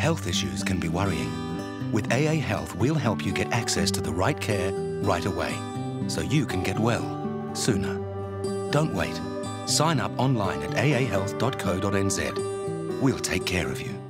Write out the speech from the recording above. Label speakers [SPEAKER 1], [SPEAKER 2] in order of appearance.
[SPEAKER 1] Health issues can be worrying. With AA Health, we'll help you get access to the right care right away so you can get well sooner. Don't wait. Sign up online at aahealth.co.nz. We'll take care of you.